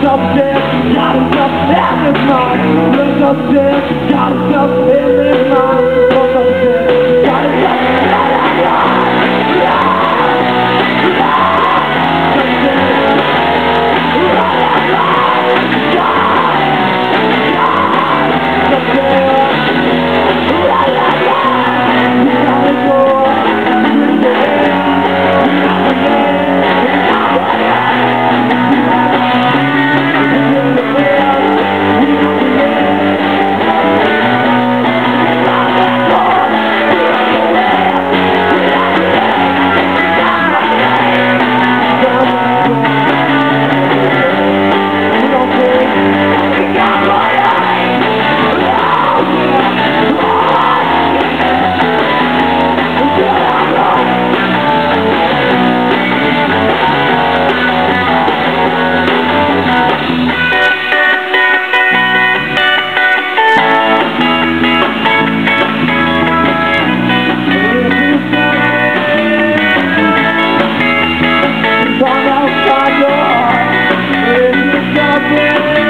subject, got a subject in mind. Got a subject in mind. God, in the God.